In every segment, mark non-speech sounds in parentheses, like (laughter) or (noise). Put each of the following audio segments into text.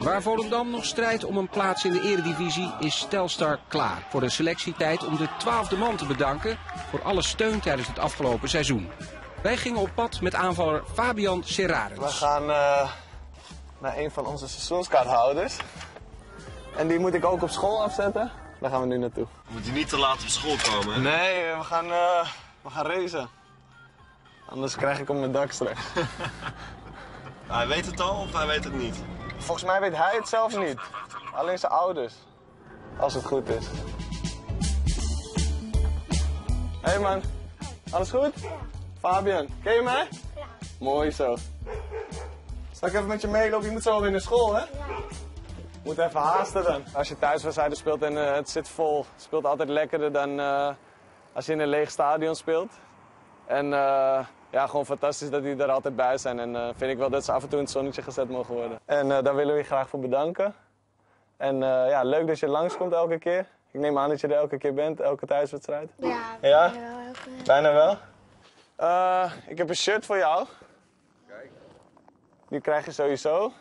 Waar Volendam nog strijdt om een plaats in de eredivisie is Telstar klaar voor een selectietijd om de twaalfde man te bedanken voor alle steun tijdens het afgelopen seizoen. Wij gingen op pad met aanvaller Fabian We Serrarens. gaan eh, naar een van onze seizoenskaarthouders. En die moet ik ook op school afzetten. Daar gaan we nu naartoe. Moet je niet te laat op school komen, hè? Nee, we gaan, eh, we gaan racen. Anders krijg ik op mijn dak straks. (laughs) Hij weet het al of hij weet het niet? Volgens mij weet hij het zelf niet. Alleen zijn ouders. Als het goed is. Hé hey man, alles goed? Fabian, ken je mij? Ja. Mooi zo. Zal ik even met je meelopen? Je moet zo weer naar school, hè? Moet even haasten dan. Als je thuiswedstrijden speelt en eh, het zit vol, speelt altijd lekkerder dan eh, als je in een leeg stadion speelt. En eh, ja, gewoon fantastisch dat die er altijd bij zijn. En eh, vind ik wel dat ze af en toe in het zonnetje gezet mogen worden. En eh, daar willen we je graag voor bedanken. En eh, ja, leuk dat je langskomt elke keer. Ik neem aan dat je er elke keer bent, elke thuiswedstrijd. Ja, Ja? wel elke- Bijna wel. Eh, ik heb een shirt voor jou. Kijk. Die krijg je sowieso.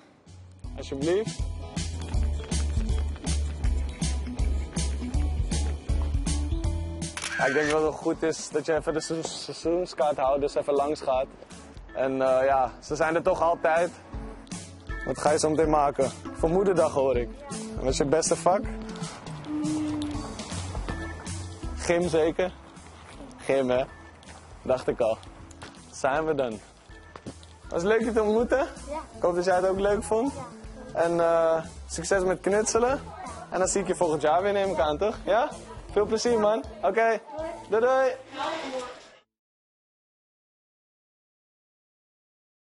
Alsjeblieft. Ja, ik denk dat het goed is dat je even de seizoen- seizoenskaarthouders even langs gaat. En eh, ja, ze zijn er toch altijd. Wat ga je zo meteen maken? Voor moederdag hoor ik. En wat is je beste vak? Gym zeker? Gym hè? Dacht ik al. Zijn we dan. Was leuk je te ontmoeten? Ja. Ik hoop dat jij het ook leuk vond. En eh, succes met knutselen. En dan zie ik je volgend jaar weer neem ik aan, toch? Ja? Veel plezier man. Oké. Doei doei.